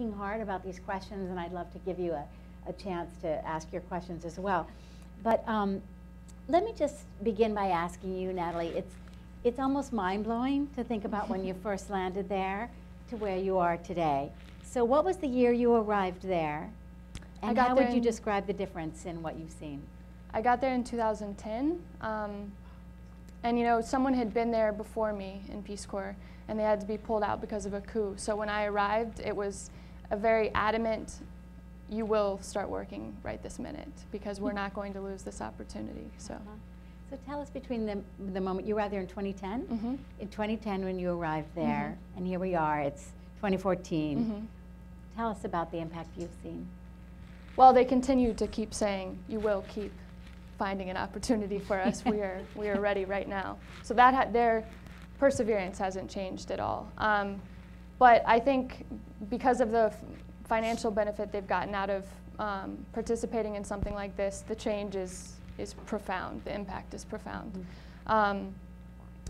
thinking hard about these questions, and I'd love to give you a, a chance to ask your questions as well. But um, let me just begin by asking you, Natalie, it's, it's almost mind-blowing to think about when you first landed there to where you are today. So what was the year you arrived there? And how would you describe the difference in what you've seen? I got there in 2010. Um, and you know, someone had been there before me in Peace Corps, and they had to be pulled out because of a coup. So when I arrived, it was a very adamant, you will start working right this minute because we're not going to lose this opportunity. So. Uh -huh. So tell us between the, the moment you arrived there in 2010, mm -hmm. in 2010 when you arrived there, mm -hmm. and here we are, it's 2014. Mm -hmm. Tell us about the impact you've seen. Well, they continue to keep saying, you will keep finding an opportunity for us. we are we are ready right now. So that their perseverance hasn't changed at all. Um, but I think because of the financial benefit they've gotten out of um, participating in something like this, the change is is profound. The impact is profound. Mm -hmm. um,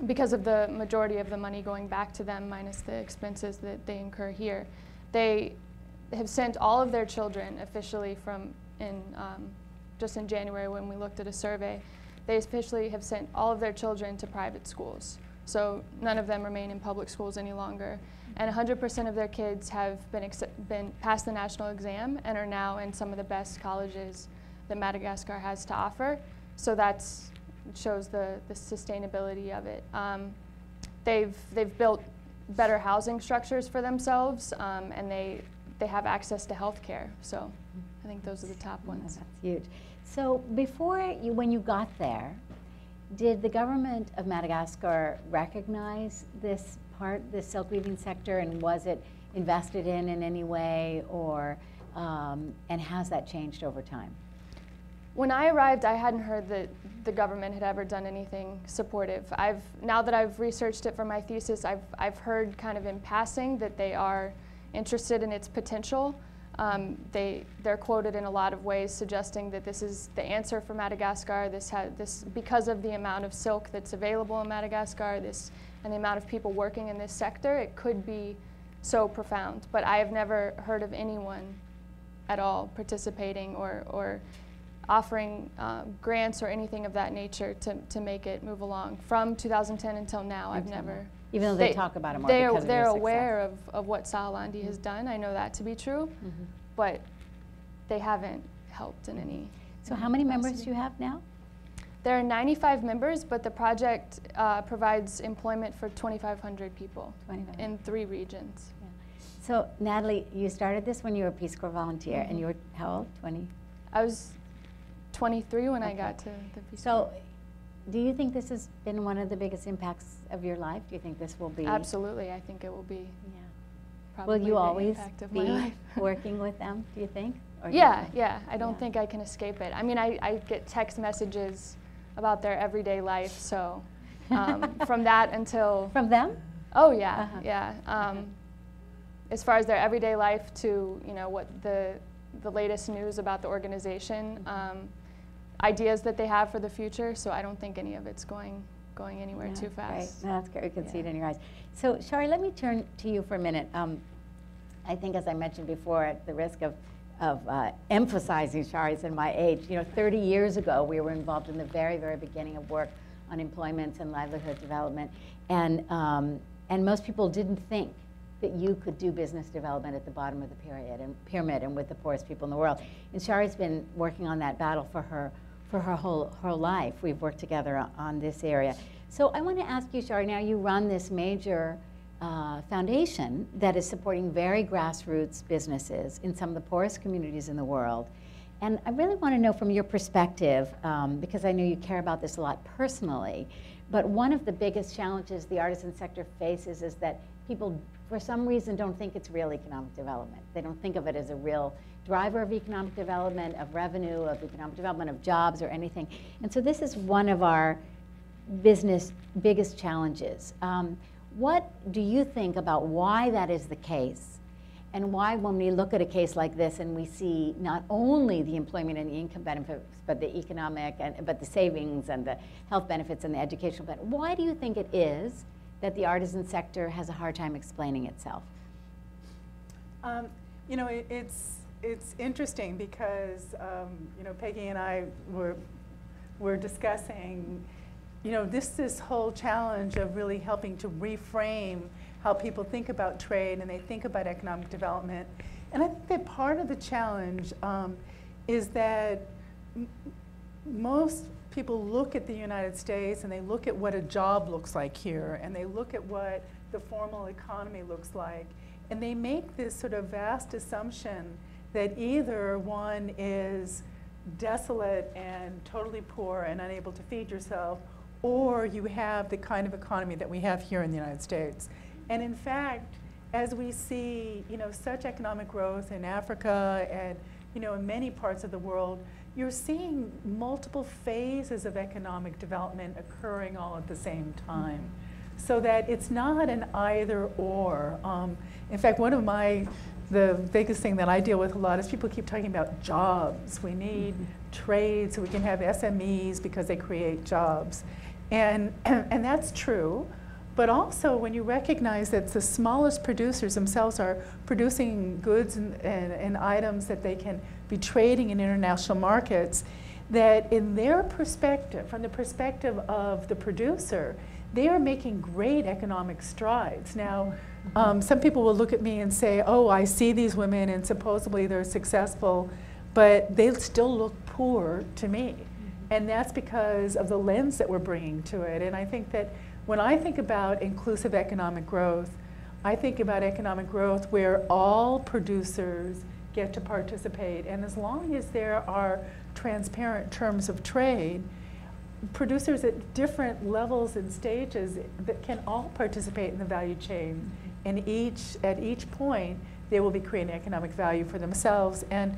because of the majority of the money going back to them minus the expenses that they incur here, they have sent all of their children officially from in um, just in January when we looked at a survey, they officially have sent all of their children to private schools. So none of them remain in public schools any longer. And 100% of their kids have been, been passed the national exam and are now in some of the best colleges that Madagascar has to offer. So that shows the, the sustainability of it. Um, they've, they've built better housing structures for themselves um, and they, they have access to health care. So I think those are the top ones. that's huge. So before you, when you got there, did the government of Madagascar recognize this part, this silk weaving sector, and was it invested in in any way, or um, and has that changed over time? When I arrived, I hadn't heard that the government had ever done anything supportive. I've now that I've researched it for my thesis, I've I've heard kind of in passing that they are interested in its potential. Um, they, they're quoted in a lot of ways suggesting that this is the answer for Madagascar. This, this because of the amount of silk that's available in Madagascar this, and the amount of people working in this sector, it could be so profound. But I have never heard of anyone at all participating or, or offering uh, grants or anything of that nature to, to make it move along. From 2010 until now, I've never even though they, they talk about it more they're, because of They're aware of, of what -hmm. has done. I know that to be true, mm -hmm. but they haven't helped in any. So how many members do you have now? There are 95 members, but the project uh, provides employment for 2,500 people 25. in three regions. Yeah. So Natalie, you started this when you were a Peace Corps volunteer, mm -hmm. and you were how old? 20? I was 23 when okay. I got to the Peace so, Corps. Do you think this has been one of the biggest impacts of your life? Do you think this will be? Absolutely, I think it will be. Yeah. will you always be working with them? Do you think? Or yeah, yeah. I don't yeah. think I can escape it. I mean, I, I get text messages about their everyday life, so um, from that until from them. Oh yeah, uh -huh. yeah. Um, okay. As far as their everyday life to you know what the the latest news about the organization. Mm -hmm. um, ideas that they have for the future. So I don't think any of it's going going anywhere yeah, too fast. Right. No, that's great. We can yeah. see it in your eyes. So Shari, let me turn to you for a minute. Um, I think, as I mentioned before, at the risk of of uh, emphasizing Shari's and my age, you know, 30 years ago, we were involved in the very, very beginning of work on employment and livelihood development, and um, and most people didn't think that you could do business development at the bottom of the period and pyramid and with the poorest people in the world. And Shari's been working on that battle for her for her whole, her life. We've worked together on this area. So I want to ask you, Shari, now you run this major uh, foundation that is supporting very grassroots businesses in some of the poorest communities in the world. And I really want to know from your perspective, um, because I know you care about this a lot personally, but one of the biggest challenges the artisan sector faces is that people, for some reason, don't think it's real economic development. They don't think of it as a real driver of economic development, of revenue, of economic development, of jobs, or anything. And so this is one of our business biggest challenges. Um, what do you think about why that is the case? And why, when we look at a case like this and we see not only the employment and the income benefits, but the economic, and, but the savings and the health benefits and the educational benefits, why do you think it is that the artisan sector has a hard time explaining itself? Um, You know, it, it's it's interesting because um, you know Peggy and I were were discussing, you know, this this whole challenge of really helping to reframe how people think about trade and they think about economic development. And I think that part of the challenge um, is that most people look at the United States and they look at what a job looks like here and they look at what the formal economy looks like and they make this sort of vast assumption that either one is desolate and totally poor and unable to feed yourself or you have the kind of economy that we have here in the United States. And in fact, as we see, you know, such economic growth in Africa and, you know, in many parts of the world, you're seeing multiple phases of economic development occurring all at the same time. So that it's not an either or. Um, in fact, one of my, the biggest thing that I deal with a lot is people keep talking about jobs. We need mm-hmm. trade so we can have SMEs because they create jobs. And, and that's true. But also, when you recognize that the smallest producers themselves are producing goods and, and, and, items that they can be trading in international markets, that in their perspective, from the perspective of the producer, they are making great economic strides. Now, um, some people will look at me and say, oh, I see these women and supposedly they're successful, but they still look poor to me. And that's because of the lens that we're bringing to it. And I think that when I think about inclusive economic growth, I think about economic growth where all producers get to participate. And as long as there are transparent terms of trade, producers at different levels and stages that can all participate in the value chain. And each, at each point, they will be creating economic value for themselves. And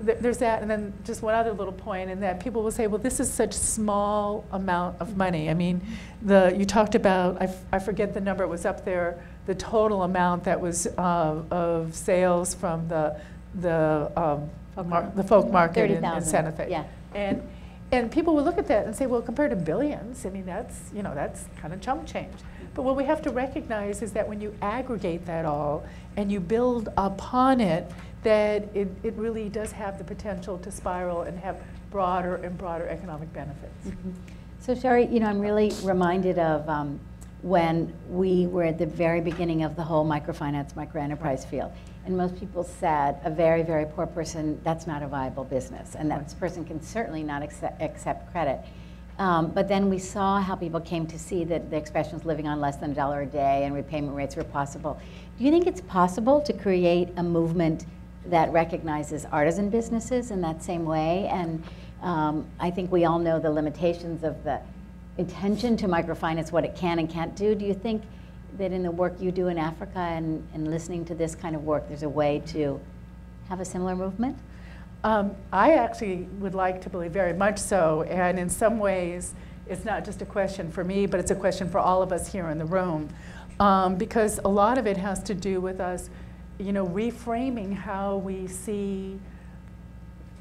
there's that, and then just one other little point, and that people will say, well, this is such small amount of money. I mean, the you talked about, I, I forget the number, it was up there, the total amount that was uh, of sales from the the um, mar the folk market in, in, Santa Fe. Yeah. And and people will look at that and say, well, compared to billions, I mean, that's you know that's kind of chump change. But what we have to recognize is that when you aggregate that all and you build upon it, that it, it really does have the potential to spiral and have broader and broader economic benefits. Mm -hmm. So Shari, you know, I'm really reminded of um, when we were at the very beginning of the whole microfinance, microenterprise field. And most people said, a very, very poor person, that's not a viable business. And that person can certainly not accept, accept credit. Um, but then we saw how people came to see that the expression was living on less than a dollar a day and repayment rates were possible. Do you think it's possible to create a movement that recognizes artisan businesses in that same way. And um, I think we all know the limitations of the intention to microfinance, what it can and can't do. Do you think that in the work you do in Africa and, and listening to this kind of work, there's a way to have a similar movement? Um, I actually would like to believe very much so. And in some ways, it's not just a question for me, but it's a question for all of us here in the room. Um, because a lot of it has to do with us you know, reframing how we see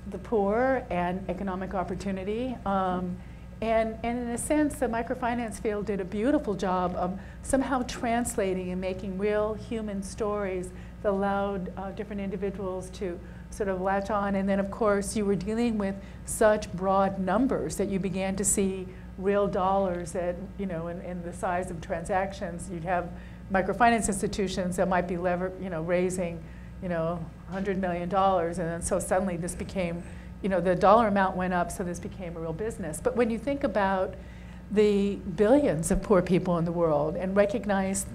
the poor and economic opportunity. Um, and, and in a sense, the microfinance field did a beautiful job of somehow translating and making real human stories that allowed uh, different individuals to sort of latch on. And then, of course, you were dealing with such broad numbers that you began to see real dollars that, you know, in, in the size of transactions. You'd have microfinance institutions that might be lever, you know, raising, you know, $100 million. And then so suddenly this became, you know, the dollar amount went up, so this became a real business. But when you think about the billions of poor people in the world and recognize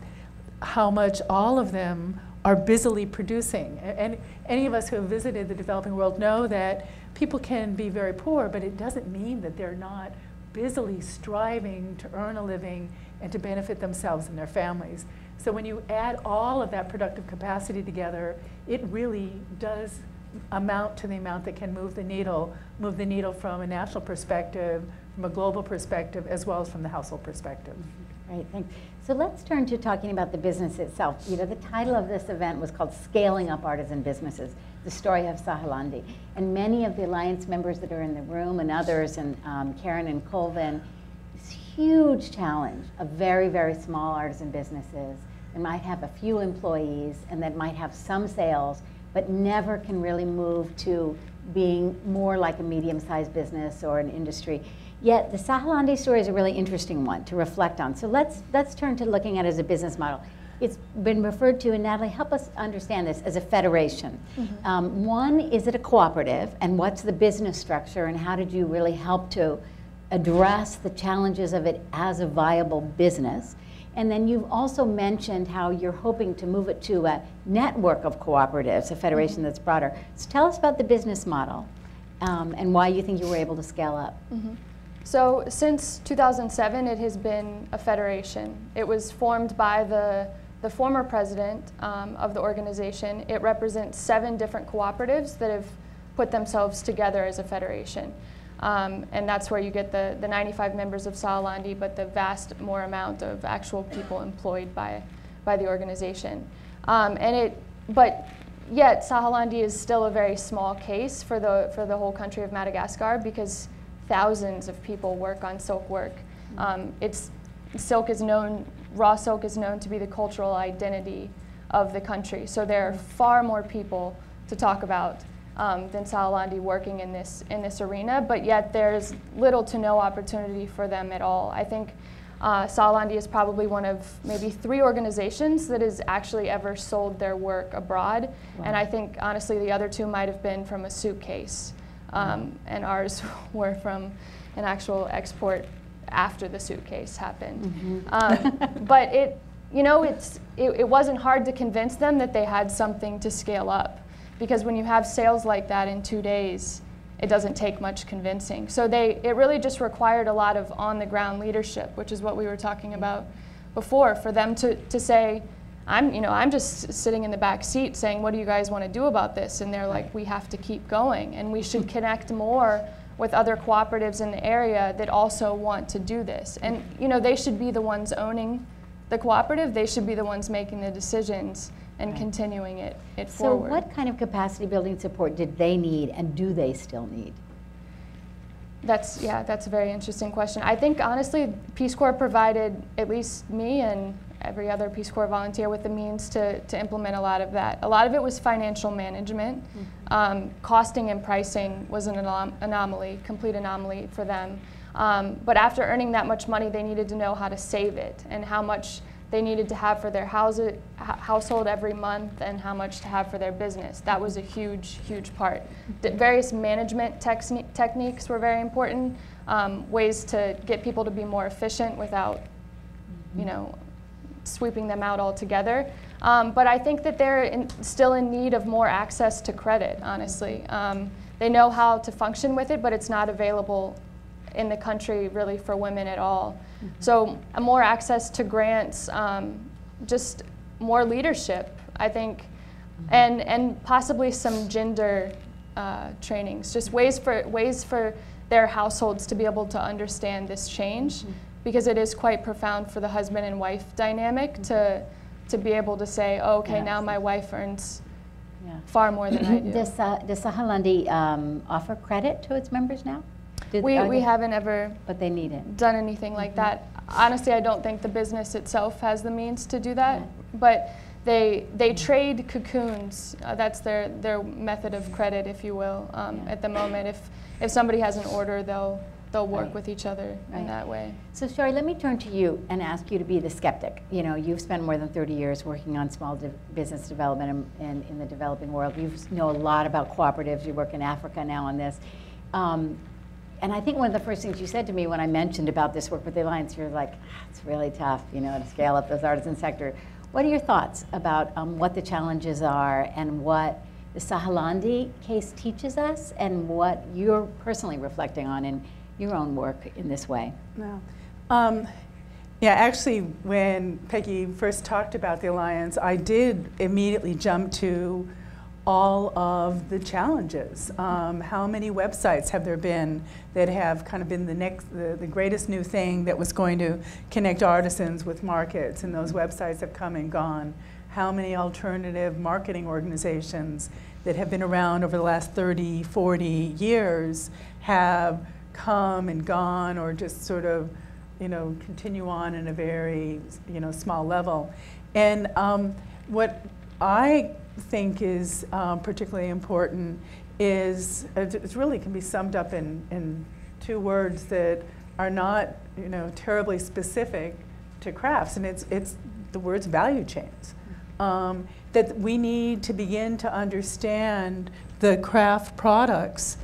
how much all of them are busily producing. And any of us who have visited the developing world know that people can be very poor, but it doesn't mean that they're not busily striving to earn a living and to benefit themselves and their families. So when you add all of that productive capacity together, it really does amount to the amount that can move the needle, move the needle from a national perspective, from a global perspective, as well as from the household perspective. Mm-hmm. Right, thanks. So let's turn to talking about the business itself. You know, the title of this event was called Scaling Up Artisan Businesses, the story of Sahalandy. And many of the Alliance members that are in the room and others, and um, Karen and Colvin, this huge challenge of very, very small artisan businesses that might have a few employees and that might have some sales, but never can really move to being more like a medium-sized business or an industry. Yet the Sahalandy story is a really interesting one to reflect on. So let's, let's turn to looking at it as a business model. It's been referred to, and Natalie, help us understand this as a federation. Mm-hmm. Um, one, is it a cooperative, and what's the business structure, and how did you really help to address the challenges of it as a viable business? And then you've also mentioned how you're hoping to move it to a network of cooperatives, a federation Mm-hmm. that's broader. So tell us about the business model um, and why you think you were able to scale up. Mm-hmm. So since 2007, it has been a federation. It was formed by the, the former president um, of the organization. It represents seven different cooperatives that have put themselves together as a federation. Um, and that's where you get the, the 95 members of Sahalandy, but the vast more amount of actual people employed by, by the organization. Um, and it, but yet Sahalandy is still a very small case for the, for the whole country of Madagascar because thousands of people work on silk work. Um, it's, silk is known, raw silk is known to be the cultural identity of the country. So there are far more people to talk about um, than Sahalandy working in this, in this arena, but yet there's little to no opportunity for them at all. I think uh, is probably one of maybe three organizations that has actually ever sold their work abroad, and I think honestly the other two might have been from a suitcase, um, and ours were from an actual export after the suitcase happened. Um, but it, you know, it's, it, it wasn't hard to convince them that they had something to scale up, because when you have sales like that in two days, it doesn't take much convincing. So they, it really just required a lot of on-the-ground leadership, which is what we were talking about before, for them to, to say, I'm, you know, I'm just sitting in the back seat saying, what do you guys want to do about this? And they're like, we have to keep going, and we should connect more with other cooperatives in the area that also want to do this. And, you know, they should be the ones owning the cooperative. They should be the ones making the decisions and Right. continuing it, it So forward. what kind of capacity building support did they need and do they still need? That's yeah, that's a very interesting question. I think honestly, Peace Corps provided at least me and every other Peace Corps volunteer with the means to, to implement a lot of that. A lot of it was financial management. Um, costing and pricing was an anom- anomaly, complete anomaly for them. Um, but after earning that much money, they needed to know how to save it and how much they needed to have for their house, household every month and how much to have for their business. That was a huge, huge part. The various management techni- techniques were very important, um, ways to get people to be more efficient without, you know, sweeping them out altogether. Um, but I think that they're in, still in need of more access to credit, honestly. Um, they know how to function with it, but it's not available in the country really for women at all. So, uh, more access to grants, um, just more leadership, I think, and, and possibly some gender uh, trainings, just ways for, ways for their households to be able to understand this change because it is quite profound for the husband and wife dynamic to, to be able to say, oh, okay, Yeah. now my wife earns Yeah. far more than I do. Does, uh, does Sahalandy um, offer credit to its members now? Did- we, we they- haven't ever But they need it. done anything like that. Honestly, I don't think the business itself has the means to do that. Yeah. But they they trade cocoons. Uh, that's their their method of credit, if you will. Um, Yeah. At the moment, if if somebody has an order, they'll they'll work Right. with each other Right. in that way. So, Shari, let me turn to you and ask you to be the skeptic. You know, you've spent more than 30 years working on small de- business development in, in, in the developing world. You know a lot about cooperatives. You work in Africa now on this. Um, and I think one of the first things you said to me when I mentioned about this work with the Alliance, you're like, "Ah, it's really tough, you know, to scale up this artisan sector. What are your thoughts about um, what the challenges are and what the Sahalandy case teaches us and what you're personally reflecting on in your own work in this way? No. Um, yeah, actually, when Peggy first talked about the alliance, I did immediately jump to all of the challenges. Um, how many websites have there been that have kind of been the next, the, the greatest new thing that was going to connect artisans with markets, and those websites have come and gone? How many alternative marketing organizations that have been around over the last 30, 40 years have come and gone or just sort of, you know, continue on in a very, you know, small level? And um, what I think is um, particularly important is it it really can be summed up in, in two words that are not you know terribly specific to crafts, and it's it's the words value chains. Um, that we need to begin to understand the craft products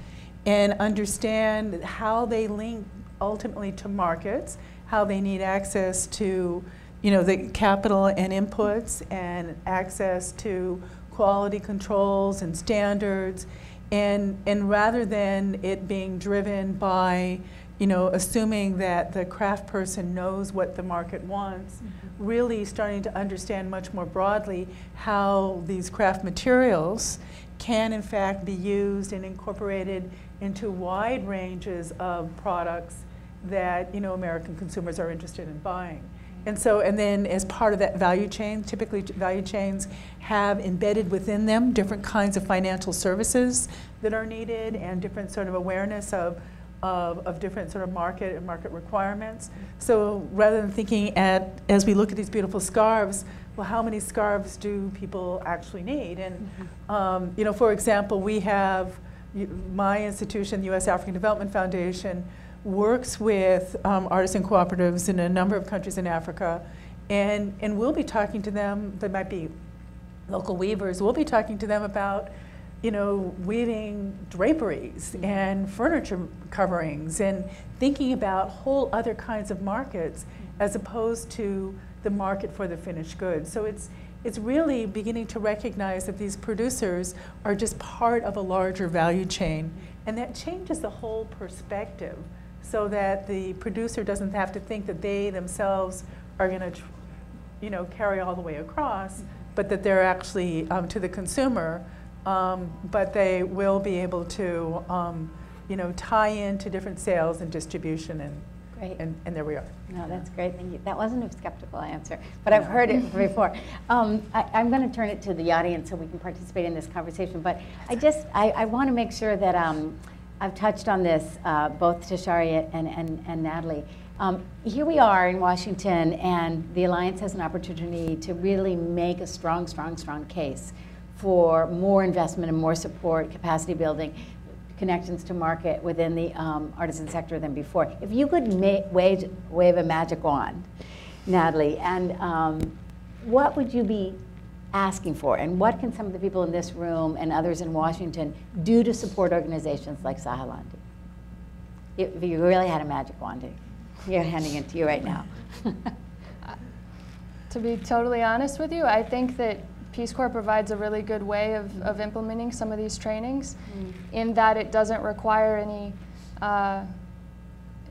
and understand how they link ultimately to markets, how they need access to, you know, the capital and inputs and access to quality controls and standards. And, and rather than it being driven by, you know, assuming that the craft person knows what the market wants, Mm-hmm. really starting to understand much more broadly how these craft materials can in fact be used and incorporated into wide ranges of products that you know American consumers are interested in buying. And so, and then as part of that value chain, typically value chains have embedded within them different kinds of financial services that are needed and different sort of awareness of, of, of different sort of market and market requirements. So rather than thinking at, as we look at these beautiful scarves, well, how many scarves do people actually need? And, um, you know, for example, we have, my institution, the U.S. African Development Foundation, works with um, artisan cooperatives in a number of countries in Africa, and, and we'll be talking to them, they might be local weavers, we'll be talking to them about, you know, weaving draperies and furniture coverings and thinking about whole other kinds of markets as opposed to the market for the finished goods. So it's, it's really beginning to recognize that these producers are just part of a larger value chain. And that changes the whole perspective so that the producer doesn't have to think that they themselves are going to, you know, carry all the way across, but that they're actually um, to the consumer, um, but they will be able to, um, you know, tie into different sales and distribution, and, Great. and, and there we are. No, that's great. Thank you. That wasn't a skeptical answer, but I've heard it before. Um, I, I'm going to turn it to the audience so we can participate in this conversation. But I just I, I want to make sure that um, I've touched on this uh, both to Shari and, and, and Natalie. Um, here we are in Washington, and the Alliance has an opportunity to really make a strong, strong, strong case for more investment and more support, capacity building, connections to market within the um, artisan sector than before. If you could wave, wave a magic wand, Natalie, and um, what would you be asking for? And what can some of the people in this room and others in Washington do to support organizations like Sahalandy? If you really had a magic wand, you're handing it to you right now. To be totally honest with you, I think that Peace Corps provides a really good way of, of implementing some of these trainings in that it doesn't require any, uh,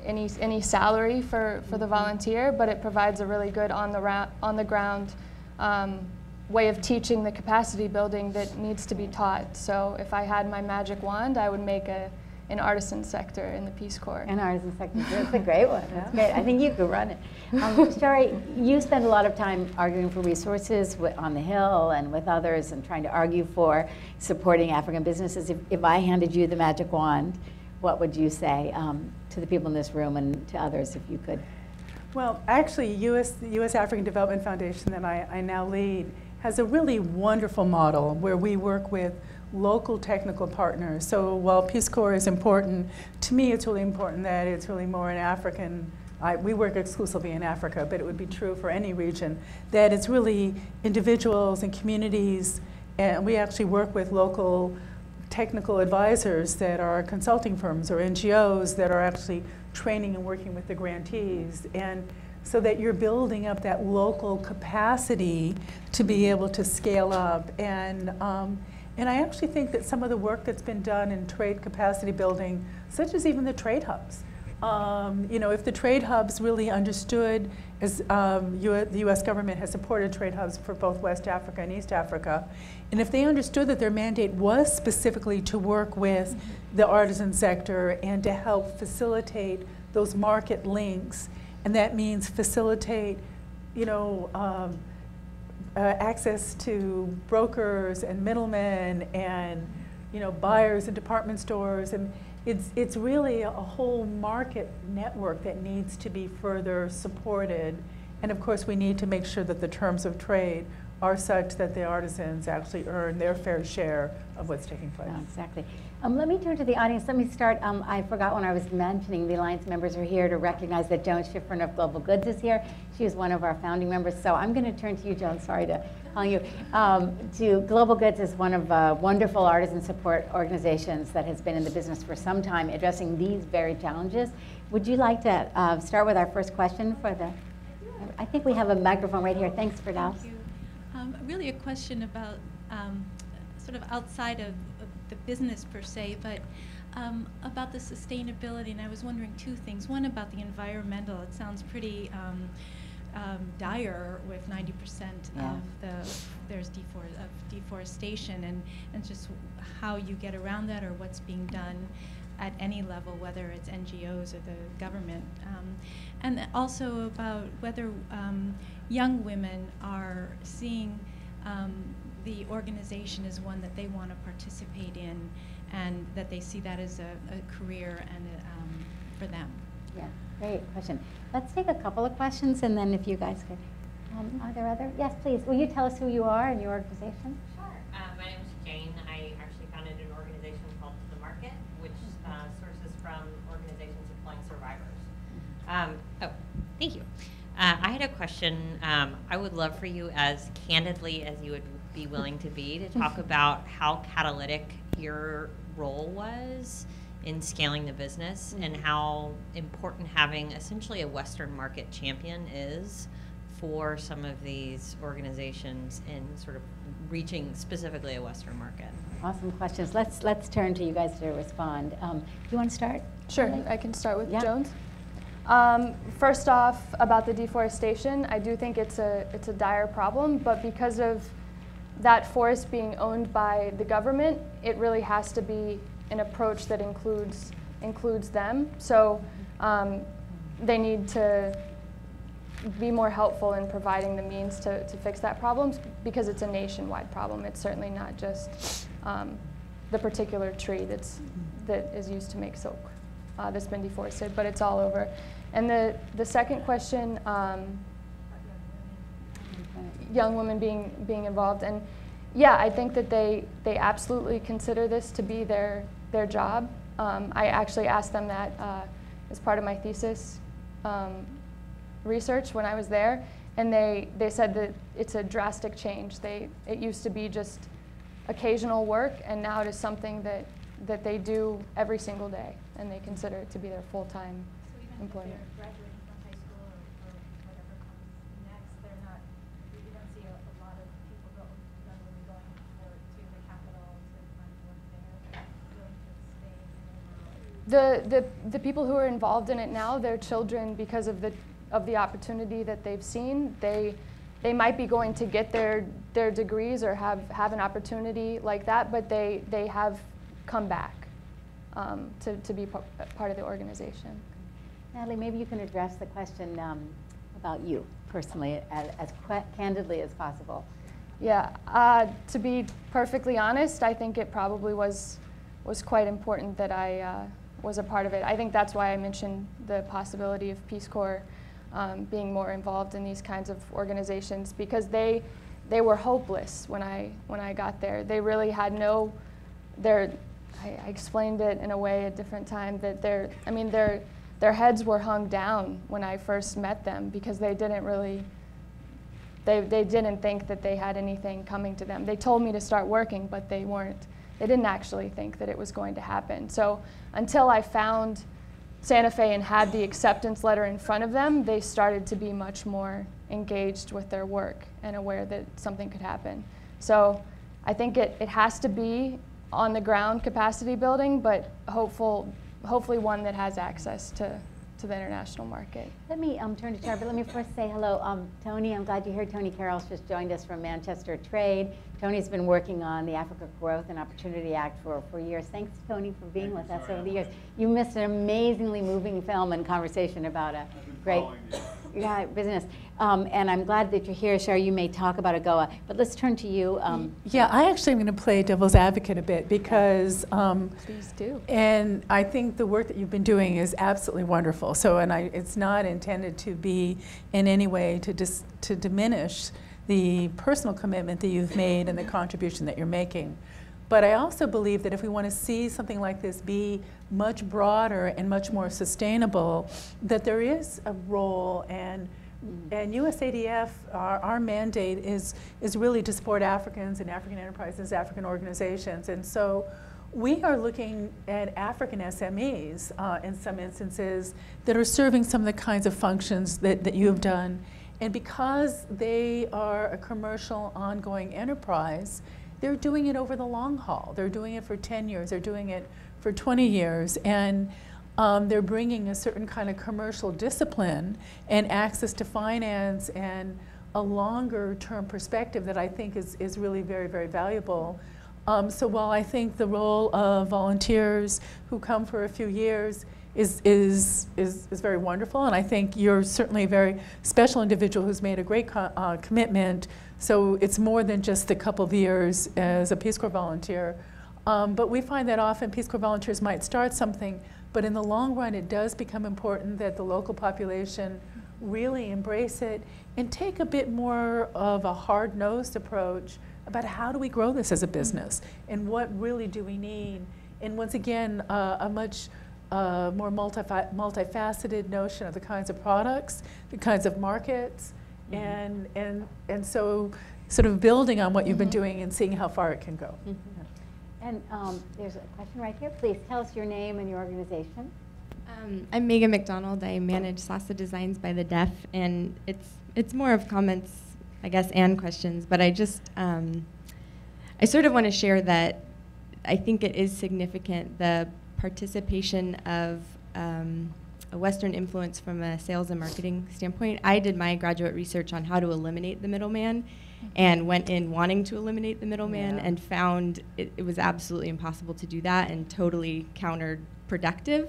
any, any salary for, for the volunteer, but it provides a really good on the, on the ground um, way of teaching the capacity building that needs to be taught. So if I had my magic wand, I would make a, an artisan sector in the Peace Corps. An artisan sector, that's a great one. That's great. I think you could run it. Um, Shari, you spend a lot of time arguing for resources on the Hill and with others and trying to argue for supporting African businesses. If, if I handed you the magic wand, what would you say um, to the people in this room and to others if you could? Well, actually, US, the U.S. African Development Foundation that I, I now lead has a really wonderful model where we work with local technical partners. So while Peace Corps is important, to me it's really important that it's really more an African, I, we work exclusively in Africa, but it would be true for any region, that it's really individuals and communities, and we actually work with local technical advisors that are consulting firms or NGOs that are actually training and working with the grantees. And so that you're building up that local capacity to be able to scale up. And, um, and I actually think that some of the work that's been done in trade capacity building, such as even the trade hubs, um, you know, if the trade hubs really understood, as um, the U.S. government has supported trade hubs for both West Africa and East Africa, and if they understood that their mandate was specifically to work with the artisan sector and to help facilitate those market links, and that means facilitate, you know, um, Uh, access to brokers and middlemen and you know buyers and department stores. And it's it's really a, a whole market network that needs to be further supported. And of course we need to make sure that the terms of trade are such that the artisans actually earn their fair share of what's taking place. No, Exactly. Um, let me turn to the audience. Let me start. Um, I forgot when I was mentioning the Alliance members are here to recognize that Joan Schifrin of Global Goods is here. She is one of our founding members. So I'm going to turn to you, Joan. Sorry to call you. Um, to Global Goods is one of uh, wonderful artisan support organizations that has been in the business for some time, addressing these very challenges. Would you like to uh, start with our first question for the? I think we have a microphone right here. Thanks, Firdaus. Thank you. Um, really a question about um, sort of outside of, of the business per se, but um, about the sustainability. And I was wondering two things. One about the environmental. It sounds pretty um, um, dire with 90% Yeah. of the there's defor- of deforestation, and and just how you get around that or what's being done at any level, whether it's NGOs or the government. Um, and also about whether um, young women are seeing um, the organization as one that they want to participate in and that they see that as a, a career and a, um, for them. Yeah, great question. Let's take a couple of questions, and then if you guys could, um, are there other? Yes, please. Will you tell us who you are and your organization? Sure. Uh, my name is Jane. I actually founded an organization called To the Market, which uh, sources from organizations employing survivors. Um, oh, thank you. Uh, I had a question. Um, I would love for you, as candidly as you would be willing to be, to talk about how catalytic your role was in scaling the business and how important having essentially a Western market champion is for some of these organizations in sort of reaching specifically a Western market? Awesome questions. Let's let's turn to you guys to respond. Um, do you want to start? Sure, Kelly? I can start with Yeah. Jones. Um, first off, about the deforestation, I do think it's a it's a dire problem, but because of that forest being owned by the government, it really has to be an approach that includes includes them. So um, they need to be more helpful in providing the means to, to fix that problem because it's a nationwide problem. It's certainly not just um, the particular tree that's that is used to make silk uh, that's been deforested, but it's all over. And the, the second question, um, young women being being involved, and yeah, I think that they they absolutely consider this to be their their job. Um, I actually asked them that uh, as part of my thesis um, research when I was there, and they they said that it's a drastic change. They it used to be just occasional work, and now it is something that that they do every single day, and they consider it to be their full time So even employment. graduating from high school or, or whatever comes next, they're not, you you don't see a, a lot of people go, young going for, to the capital to find work there, They're to stay The, the, the people who are involved in it now, their children, because of the, of the opportunity that they've seen, they, they might be going to get their, their degrees or have, have an opportunity like that, but they, they have come back um, to, to be part of the organization. Natalie, maybe you can address the question um, about you personally as, as candidly as possible. Yeah, uh, to be perfectly honest, I think it probably was was quite important that I uh, was a part of it. I think that's why I mentioned the possibility of Peace Corps um, being more involved in these kinds of organizations because they they were hopeless when I when I got there. They really had no their I, I explained it in a way a different time that their I mean their their heads were hung down when I first met them because they didn't really they, they didn't think that they had anything coming to them. They told me to start working, but they weren't, they didn't actually think that it was going to happen. So until I found Santa Fe and had the acceptance letter in front of them, they started to be much more engaged with their work and aware that something could happen. So I think it, it has to be on the ground capacity building, but hopeful, hopefully one that has access to, to the international market. Let me um, turn to Char, but let me first say hello. Um, Tony, I'm glad you're here. Tony Carroll's just joined us from Manchester Trade. Tony's been working on the Africa Growth and Opportunity Act for, for years. Thanks, Tony, for being with us over the years. You missed an amazingly moving film and conversation about a great yeah, business. Um, and I'm glad that you're here, Char. You may talk about AGOA, but let's turn to you. Um, Yeah, I actually am going to play devil's advocate a bit because, um, Please do. and I think the work that you've been doing is absolutely wonderful. So, and I, it's not intended to be in any way to dis, to diminish the personal commitment that you've made and the contribution that you're making. But I also believe that if we want to see something like this be much broader and much more sustainable, that there is a role and and USADF, our, our mandate is, is really to support Africans and African enterprises, African organizations. And so we are looking at African SMEs uh, in some instances that are serving some of the kinds of functions that, that you have done. And because they are a commercial ongoing enterprise, they're doing it over the long haul. They're doing it for 10 years, they're doing it for 20 years. And um, they're bringing a certain kind of commercial discipline and access to finance and a longer term perspective that I think is, is really very, very valuable. Um, so while I think the role of volunteers who come for a few years is, is, is, is very wonderful, and I think you're certainly a very special individual who's made a great co- uh, commitment. So it's more than just a couple of years as a Peace Corps volunteer. Um, but we find that often Peace Corps volunteers might start something but in the long run, it does become important that the local population really embrace it and take a bit more of a hard nosed approach about how do we grow this as a business and what really do we need. And once again, uh, a much uh, more multifa- multifaceted notion of the kinds of products, the kinds of markets, Mhm. and, and, and so sort of building on what you've been Mhm. doing and seeing how far it can go. Mhm. And um, there's a question right here. Please tell us your name and your organization. Um, I'm Megan McDonald. I manage Sasa Designs by the Deaf, and it's it's more of comments, I guess, and questions. But I just um, I sort of want to share that I think it is significant the participation of um, a Western influence from a sales and marketing standpoint. I did my graduate research on how to eliminate the middleman and went in wanting to eliminate the middleman Yeah. and found it, it was absolutely impossible to do that and totally counterproductive.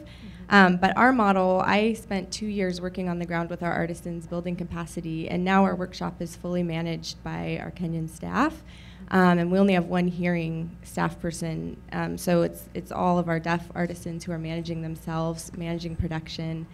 Um, but our model, I spent two years working on the ground with our artisans, building capacity, and now our workshop is fully managed by our Kenyan staff. Um, and we only have one hearing staff person, um, so it's it's all of our deaf artisans who are managing themselves, managing production.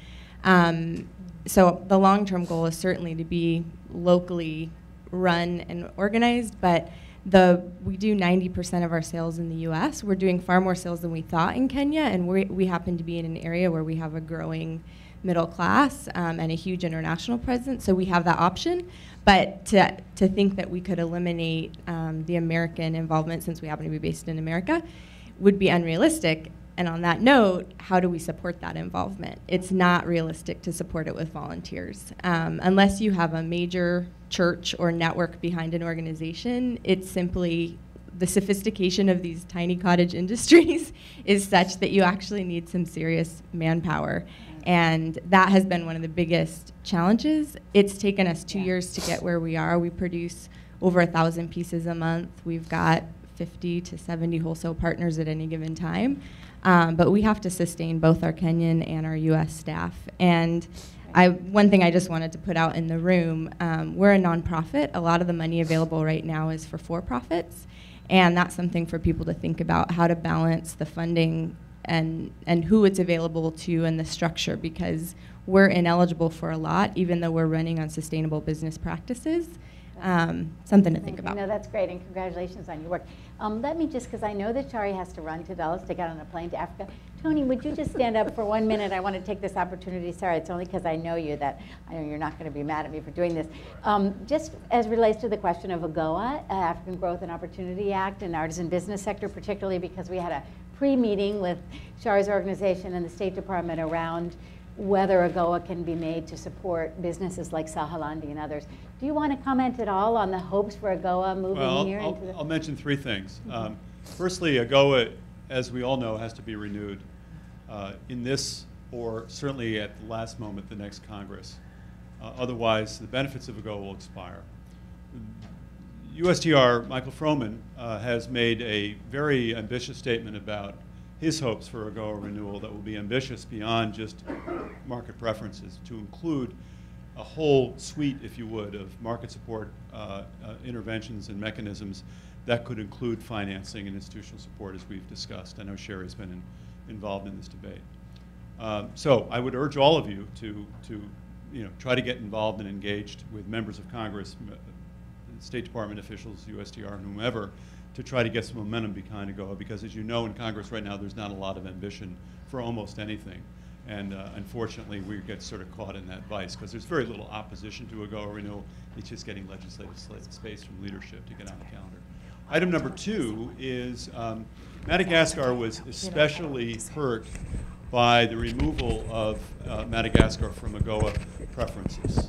Um, so the long-term goal is certainly to be locally run and organized, but the we do 90% of our sales in the U.S. We're doing far more sales than we thought in Kenya, and we we happen to be in an area where we have a growing middle class um, and a huge international presence, so we have that option. But to to think that we could eliminate um, the American involvement, since we happen to be based in America, would be unrealistic. And on that note, how do we support that involvement? It's not realistic to support it with volunteers. Um, unless you have a major church or network behind an organization, it's simply the sophistication of these tiny cottage industries is such that you actually need some serious manpower. And that has been one of the biggest challenges. It's taken us two Yeah. years to get where we are. We produce over a thousand pieces a month. We've got 50 to 70 wholesale partners at any given time. Um, but we have to sustain both our Kenyan and our U.S. staff. And I, one thing I just wanted to put out in the room, um, we're a nonprofit. A lot of the money available right now is for for-profits, and that's something for people to think about how to balance the funding and and who it's available to and the structure because we're ineligible for a lot, even though we're running on sustainable business practices. Um, something to think about. No, that's great, and congratulations on your work. Um, let me just, because I know that Shari has to run to Dallas to get on a plane to Africa. Tony, would you just stand up for one minute? I want to take this opportunity. Sorry, it's only because I know you that I know you're not going to be mad at me for doing this. Um, just as relates to the question of AGOA, uh, African Growth and Opportunity Act, and artisan business sector, particularly because we had a pre-meeting with Shari's organization and the State Department around whether AGOA can be made to support businesses like Sahalandy and others. Do you want to comment at all on the hopes for AGOA moving Well, here I'll, into the? I'll mention three things. Um, firstly, AGOA, as we all know, has to be renewed uh, in this or certainly at the last moment, the next Congress. Uh, otherwise, the benefits of AGOA will expire. USTR Michael Froman uh, has made a very ambitious statement about his hopes for AGOA renewal that will be ambitious beyond just market preferences, to include a whole suite, if you would, of market support uh, uh, interventions and mechanisms that could include financing and institutional support, as we've discussed. I know Shari's been in, involved in this debate. Um, so I would urge all of you to, to you know, try to get involved and engaged with members of Congress, State Department officials, USTR, and whomever, to try to get some momentum behind AGOA, because as you know, in Congress right now, there's not a lot of ambition for almost anything. And uh, unfortunately, we get sort of caught in that vice, because there's very little opposition to a AGOA renewal. It's just getting legislative space from leadership to get on the calendar. Item number two is um, Madagascar was especially hurt by the removal of uh, Madagascar from AGOA preferences.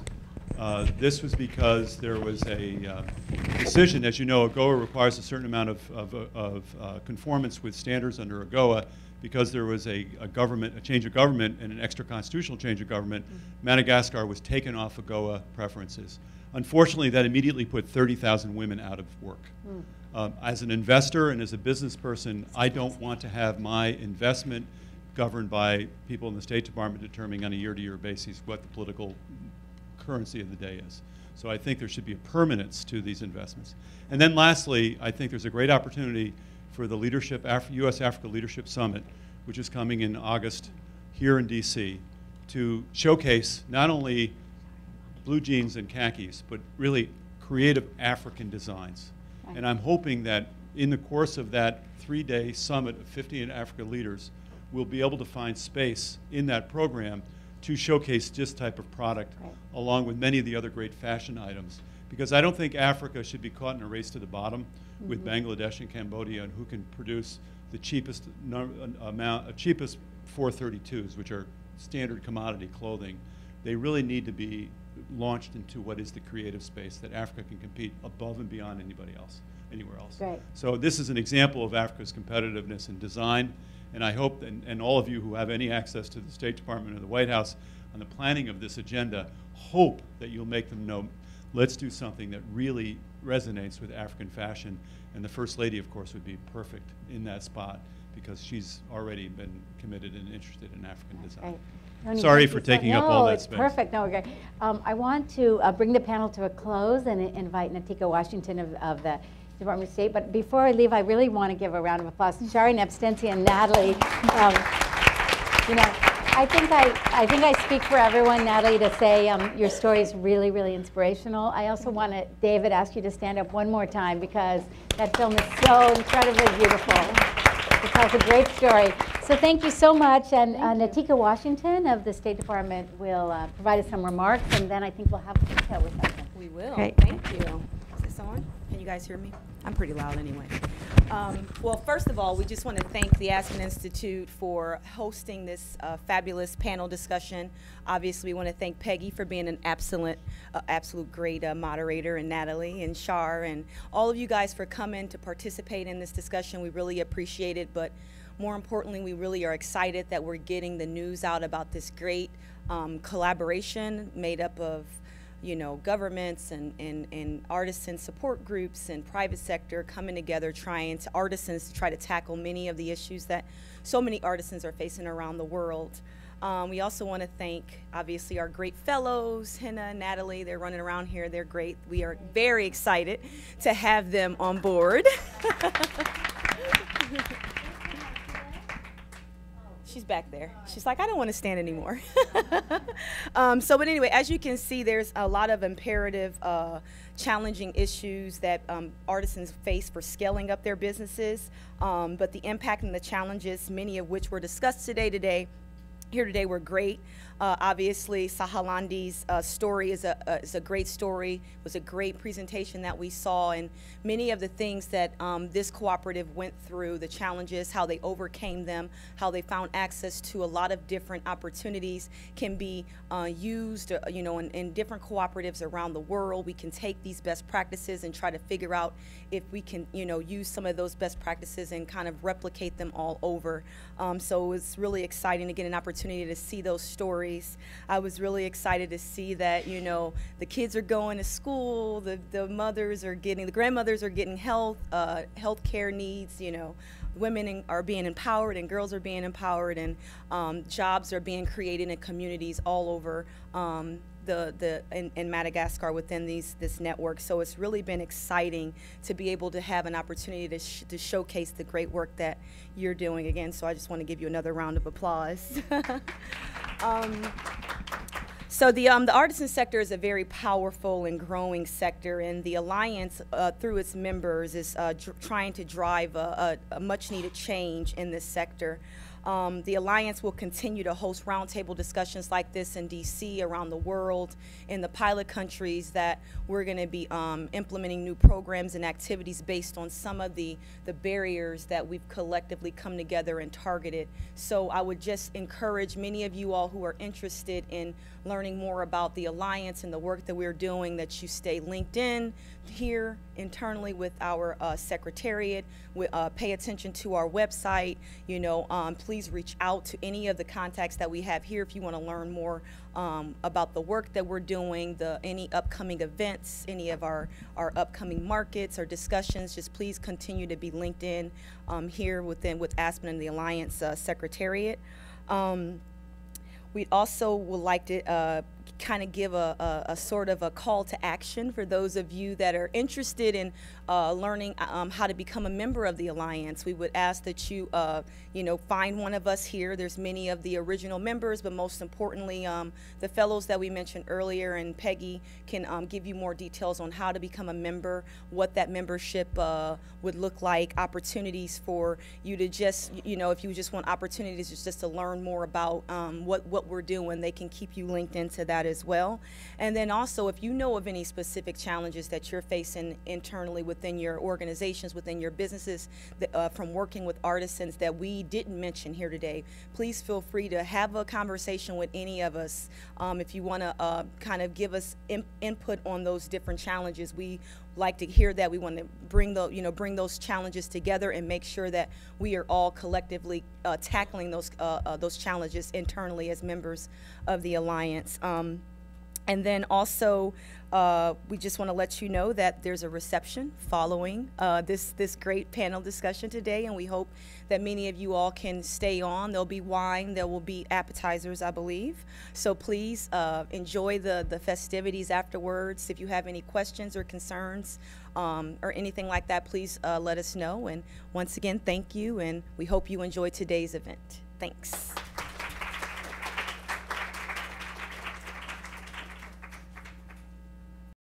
Uh, This was because there was a uh, decision, as you know, AGOA requires a certain amount of, of, of uh, conformance with standards under AGOA. Because there was a, a government, a change of government and an extra constitutional change of government, Madagascar was taken off AGOA preferences. Unfortunately, that immediately put 30,000 women out of work. Um, As an investor and as a business person, I don't want to have my investment governed by people in the State Department determining on a year-to-year basis what the political currency of the day is. So I think there should be a permanence to these investments. And then lastly, I think there's a great opportunity for the leadership, Af- U.S. Africa Leadership Summit, which is coming in August here in D.C., to showcase not only blue jeans and khakis, but really creative African designs. And I'm hoping that in the course of that three-day summit of 50 Africa leaders, we'll be able to find space in that program to showcase this type of product, Right. along with many of the other great fashion items. Because I don't think Africa should be caught in a race to the bottom with Bangladesh and Cambodia and who can produce the cheapest amount, uh, cheapest 432s, which are standard commodity clothing. They really need to be launched into what is the creative space that Africa can compete above and beyond anybody else, anywhere else. Right. So this is an example of Africa's competitiveness in design, and I hope, and, and all of you who have any access to the State Department or the White House on the planning of this agenda, hope that you'll make them know, let's do something that really resonates with African fashion. And the First Lady, of course, would be perfect in that spot because she's already been committed and interested in African design. Right. Sorry for taking up all that it's space. perfect. No, okay. Um, I want to uh, bring the panel to a close and invite Natika Washington of, of the Department of State. But before I leave, I really want to give a round of applause to Shari Nepstensi and Natalie. Um, you know, I think I, I think I speak for everyone, Natalie, to say um, your story is really, really inspirational. I also want to, David, ask you to stand up one more time because that film is so incredibly beautiful. It tells a great story. So thank you so much. And uh, Natika Washington of the State Department will uh, provide us some remarks, and then I think we'll have a detail reception. We will. Great. Thank you. Is this on? You guys hear me? I'm pretty loud anyway. Um, well, first of all, we just want to thank the Aspen Institute for hosting this uh, fabulous panel discussion. Obviously, we want to thank Peggy for being an absolute, uh, absolute great uh, moderator, and Natalie and Shar, and all of you guys for coming to participate in this discussion. We really appreciate it, but more importantly, we really are excited that we're getting the news out about this great um, collaboration made up of you know, governments and, and, and artisan support groups and private sector coming together trying to artisans to try to tackle many of the issues that so many artisans are facing around the world. Um, we also want to thank, obviously, our great fellows, Henna Natalie. They're running around here. They're great. We are very excited to have them on board. She's back there. She's like, I don't want to stand anymore. um, so, but anyway, as you can see, there's a lot of imperative, uh, challenging issues that um, artisans face for scaling up their businesses. Um, but the impact and the challenges, many of which were discussed today, today, here today were great. Uh, obviously, Sahalandy's uh, story is a, uh, is a great story. It was a great presentation that we saw, and many of the things that um, this cooperative went through, the challenges, how they overcame them, how they found access to a lot of different opportunities can be uh, used, uh, you know, in, in different cooperatives around the world. We can take these best practices and try to figure out if we can, you know, use some of those best practices and kind of replicate them all over. Um, so it's really exciting to get an opportunity to see those stories. I was really excited to see that, you know, the kids are going to school, the, the mothers are getting, the grandmothers are getting health, uh, health care needs, you know, women in, are being empowered and girls are being empowered and um, jobs are being created in communities all over um, the, the in, in Madagascar within these this network. So it's really been exciting to be able to have an opportunity to, sh- to showcase the great work that you're doing again. So I just want to give you another round of applause. um, So the um, the artisan sector is a very powerful and growing sector, and the alliance, uh, through its members, is uh, trying to drive a, a, a much needed change in this sector. Um, the Alliance will continue to host roundtable discussions like this in DC, around the world, in the pilot countries that we're going to be um, implementing new programs and activities based on some of the, the barriers that we've collectively come together and targeted. So I would just encourage many of you all who are interested in learning more about the Alliance and the work that we're doing that you stay linked in here internally with our uh, secretariat. We, uh, pay attention to our website. You know, um, please reach out to any of the contacts that we have here if you want to learn more um, about the work that we're doing, the any upcoming events, any of our our upcoming markets or discussions. Just please continue to be linked in um, here within with Aspen and the Alliance uh, Secretariat. Um, we also would like to uh, kind of give a, a, a, sort of a call to action for those of you that are interested in uh, learning um, how to become a member of the Alliance. We would ask that you, uh, you know, find one of us here. There's many of the original members, but most importantly, um, the fellows that we mentioned earlier, and Peggy can um, give you more details on how to become a member, what that membership uh, would look like, opportunities for you to just, you know, if you just want opportunities just, to learn more about um, what, what we're doing, they can keep you linked into that as well. And then also, if you know of any specific challenges that you're facing internally within your organizations, within your businesses, uh, from working with artisans that we didn't mention here today, please feel free to have a conversation with any of us. Um, if you want to uh, kind of give us in, input on those different challenges, we like to hear that. We want to bring the you know bring those challenges together and make sure that we are all collectively uh, tackling those uh, uh, those challenges internally as members of the alliance. Um, and then also, uh, we just want to let you know that there's a reception following uh, this this great panel discussion today, and we hope that many of you all can stay on. There'll be wine, there will be appetizers, I believe. So please uh, enjoy the the festivities afterwards. If you have any questions or concerns um, or anything like that, please uh, let us know. And once again, thank you, and we hope you enjoy today's event. Thanks.